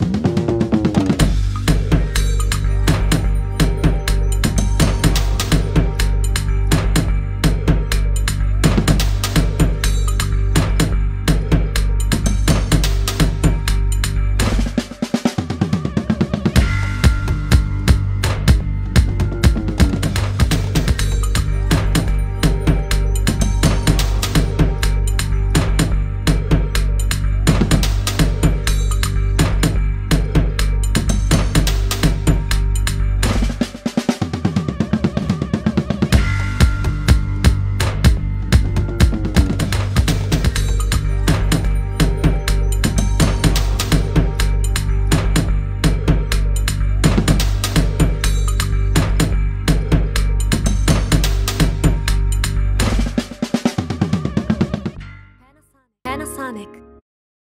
you Sonic.